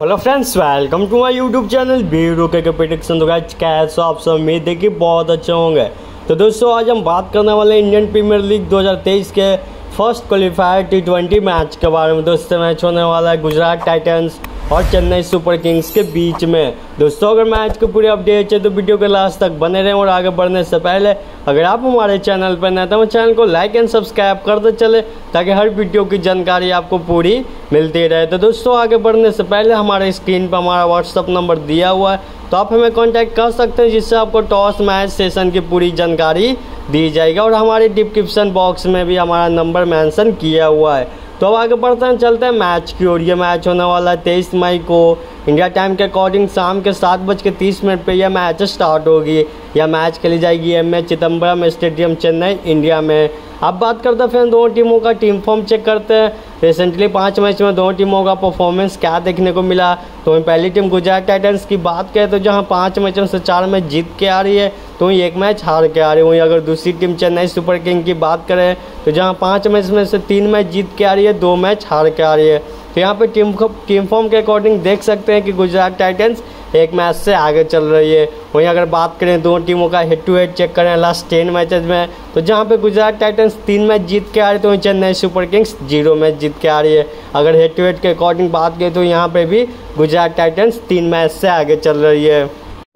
Hello friends welcome to my YouTube channel बीरो के प्रशन तो कैसे आप सब उम्मीद कि बहुत अच्छे होंगे। तो दोस्तों, आज हम बात करने वाले इंडियन प्रीमियर लीग 2023 के first qualifier T twenty match के बारे में। दोस्तों मैच होने वाला है गुजरात टाइटंस और चेन्नई सुपर किंग्स के बीच में। दोस्तों, अगर मैच की पूरी अपडेट है तो वीडियो के लास्ट तक बने रहें और आगे बढ़ने से पहले, अगर आप हमारे चैनल पर नए तो चैनल को लाइक एंड सब्सक्राइब करते चले, ताकि हर वीडियो की जानकारी आपको पूरी मिलती रहे। तो दोस्तों, आगे बढ़ने से पहले हमारे स्क्रीन पर हमारा व्हाट्सअप नंबर दिया हुआ है तो आप हमें कॉन्टैक्ट कर सकते हैं, जिससे आपको टॉस मैच सेशन की पूरी जानकारी दी जाएगी और हमारे डिस्क्रिप्शन बॉक्स में भी हमारा नंबर मेंशन किया हुआ है। तो अब आगे बढ़ते हैं, चलते हैं मैच की ओर। ये मैच होने वाला है तेईस मई को। इंडिया टाइम के अकॉर्डिंग शाम के सात बज के तीस मिनट पर यह मैच स्टार्ट होगी। यह मैच खेली जाएगी M A Chidambaram stadium, Chennai, India में। अब बात करते हैं फिर दोनों टीमों का टीम फॉर्म चेक करते हैं। रिसेंटली पाँच मैच में दोनों टीमों का परफॉर्मेंस क्या देखने को मिला? तो पहली टीम गुजरात टाइटन्स की बात करें तो जहाँ पाँच मैचों से चार मैच जीत के आ रही है तो वहीं एक मैच हार के आ रही है। वहीं अगर दूसरी टीम चेन्नई सुपर किंग की बात करें तो जहाँ पाँच मैच में से तीन मैच जीत के आ रही है, दो मैच हार के आ रही है। तो यहाँ पे टीम टीम फॉर्म के अकॉर्डिंग देख सकते हैं कि गुजरात टाइटन्स एक मैच से आगे चल रही है। वहीं अगर बात करें दोनों टीमों का हेड टू हेड चेक करें लास्ट टेन मैचेज में तो जहाँ पे गुजरात टाइटंस तीन मैच जीत के आ रही है तो वहीं Chennai super kings zero match जीत के आ रही है। अगर हेड टू हेड के अकॉर्डिंग बात करें तो यहाँ पे भी गुजरात टाइटंस तीन मैच से आगे चल रही है।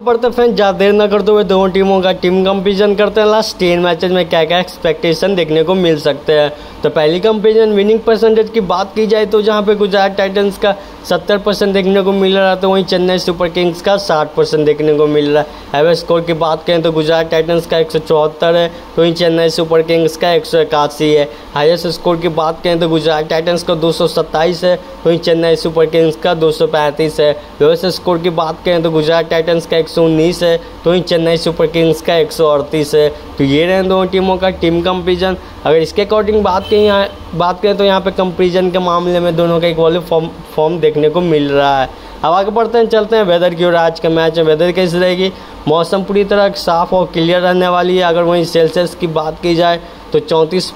बढ़ते फ्रेंड ज़्यादा देर न करते हुए। दोनों टीमों का टीम कंपेरिजन करते हैं। लास्ट टेन मैचेज में क्या क्या एक्सपेक्टेशन देखने को मिल सकते हैं। तो पहली कंपेरिजन विनिंग परसेंटेज की बात की जाए तो जहाँ पे गुजरात टाइटंस का 70 परसेंट देखने को मिल रहा है तो वहीं चेन्नई सुपर किंग्स का 60 परसेंट देखने को मिल रहा है। एवरेज स्कोर की बात करें तो गुजरात टाइटन्स का एक सौ चौहत्तर है तो वहीं चेन्नई सुपर किंग्स का एक सौ इक्यासी है। हाइस्ट स्कोर की बात करें तो गुजरात टाइटन्स का दो सौ सत्ताईस है तो वहीं चेन्नई सुपर किंग्स का दो सौ पैंतीस है। लोएस्ट स्कोर की बात करें तो गुजरात टाइटन्स का एक है तो वहीं चेन्नई सुपर किंग्स का एक है। तो ये रहे दोनों टीमों का टीम कंपेरिजन। अगर इसके अकॉर्डिंग बात करें यहाँ बात करें तो यहाँ पे कंपेरिजन के मामले में दोनों का इक्वल फॉर्म फॉर्म देखने को मिल रहा है। अब आगे बढ़ते हैं, चलते हैं वेदर की और आज के मैच में वेदर कैसी रहेगी? मौसम पूरी तरह साफ़ और क्लियर रहने वाली है। अगर वहीं सेल्सियस की बात की जाए तो चौंतीस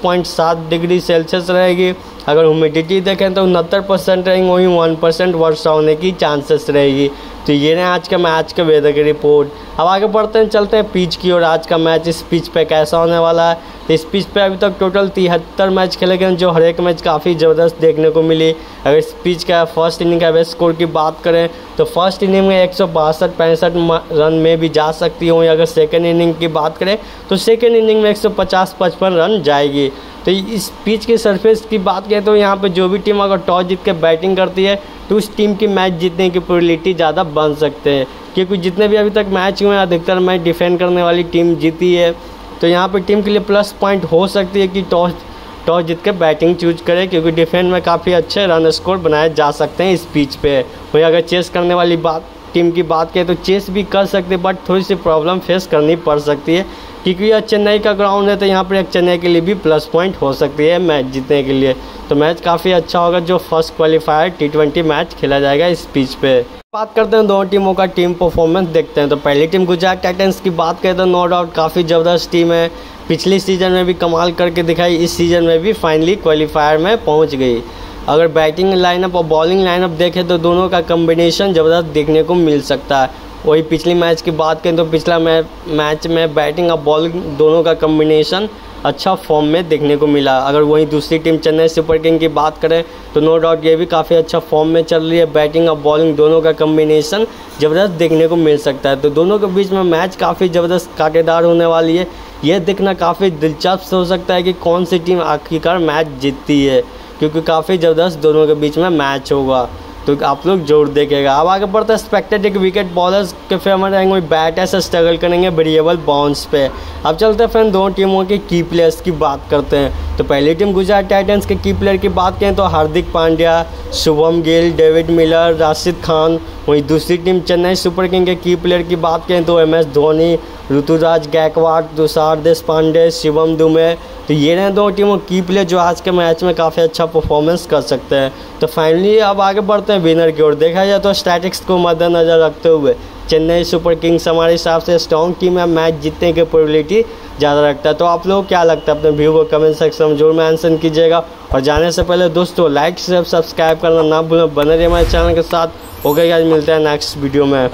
डिग्री सेल्सियस रहेगी। अगर ह्यूमिडिटी देखें तो उनहत्तर परसेंट रहेंगे, वहीं वन परसेंट वर्षा होने की चांसेस रहेगी। तो ये रहे आज का मैच के वेदर की रिपोर्ट अब आगे बढ़ते हैं, चलते हैं पिच की और आज का मैच इस पिच पे कैसा होने वाला है? इस पिच पे अभी तक टोटल तिहत्तर मैच खेले गए जो हर एक मैच काफ़ी ज़बरदस्त देखने को मिली। अगर इस पिच का फ़र्स्ट इनिंग का बेस्ट स्कोर की बात करें तो फ़र्स्ट इनिंग में एक सौ बासठ पैंसठ रन में भी जा सकती हूँ अगर सेकेंड इनिंग की बात करें तो सेकेंड इनिंग में एक सौ पचास पचपन रन जाएगी। तो इस पिच के सरफेस की बात करें तो यहाँ पे जो भी टीम अगर टॉस जीत के बैटिंग करती है तो उस टीम की मैच जीतने की प्रोबेबिलिटी ज़्यादा बन सकते हैं। क्योंकि जितने भी अभी तक मैच हुए हैं, अधिकतर मैच डिफेंड करने वाली टीम जीती है। तो यहाँ पर टीम के लिए प्लस पॉइंट हो सकती है कि टॉस टॉस जीत के बैटिंग चूज़ करें, क्योंकि डिफेंड में काफ़ी अच्छे रन स्कोर बनाए जा सकते हैं इस पिच पे। वही अगर चेस करने वाली बात टीम की बात करें तो चेस भी कर सकते बट थोड़ी सी प्रॉब्लम फेस करनी पड़ सकती है। क्योंकि यह चेन्नई का ग्राउंड है तो यहाँ पर एक चेन्नई के लिए भी प्लस पॉइंट हो सकती है मैच जीतने के लिए। तो मैच काफ़ी अच्छा होगा जो first qualifier T twenty match खेला जाएगा इस पिच पे। बात करते हैं दोनों टीमों का टीम परफॉर्मेंस देखते हैं। तो पहली टीम गुजरात टाइटन्स की बात करें तो नो डाउट काफ़ी ज़बरदस्त टीम है। पिछली सीज़न में भी कमाल करके दिखाई, इस सीज़न में भी फाइनली क्वालिफायर में पहुँच गई। अगर बैटिंग लाइनअप और बॉलिंग लाइनअप देखें तो दोनों का कम्बिनेशन ज़बरदस्त देखने को मिल सकता है। वही पिछली मैच की बात करें तो पिछला मैच में बैटिंग और बॉलिंग दोनों का कम्बिनेशन अच्छा फॉर्म में देखने को मिला। अगर वहीं दूसरी टीम चेन्नई सुपर किंग की बात करें तो नो डाउट ये भी काफ़ी अच्छा फॉर्म में चल रही है। बैटिंग और बॉलिंग दोनों का कम्बिनेशन ज़बरदस्त देखने को मिल सकता है। तो दोनों के बीच में मैच काफ़ी ज़बरदस्त काटेदार होने वाली है। यह देखना काफ़ी दिलचस्प हो सकता है कि कौन सी टीम आखिरकार मैच जीतती है। क्योंकि काफ़ी ज़बरदस्त दोनों के बीच में मैच होगा। तो आप लोग ज़ोर देखेगा। अब आगे बढ़ता है स्पेक्टेड विकेट बॉलर्स के फ़ेमस रहेंगे वही बैट ऐसे स्ट्रगल करेंगे वेरिएबल बाउंस पे। अब चलते हैं फ्रेंड दोनों टीमों के की प्लेयर्स की बात करते हैं। तो पहली टीम गुजरात टाइटन्स के की प्लेयर की बात करें तो हार्दिक पांड्या, शुभम गिल, डेविड मिलर, राशिद खान। वहीं दूसरी टीम चेन्नई सुपर किंग के की प्लेयर की बात करें तो M S Dhoni, Ruturaj Gaikwad, Tushar Deshpande Shivam Dube तो ये रहे दो टीमों की प्लेयर जो आज के मैच में काफ़ी अच्छा परफॉर्मेंस कर सकते हैं। तो फाइनली अब आगे बढ़ते हैं विनर की ओर। देखा जाए तो स्टैटिक्स को मद्देनज़र रखते हुए चेन्नई सुपर किंग्स हमारे हिसाब से स्ट्रॉन्ग टीम है मैच जीतने की प्रोबेबिलिटी ज़्यादा रखता है। तो आप लोग क्या लगता है? अपने व्यू को कमेंट सेक्शन में ज़रूर मैंसन कीजिएगा। और जाने से पहले दोस्तों लाइक सब्सक्राइब करना ना भूलें। बने रहिए हमारे चैनल के साथ। ओके आज मिलते हैं नेक्स्ट वीडियो में।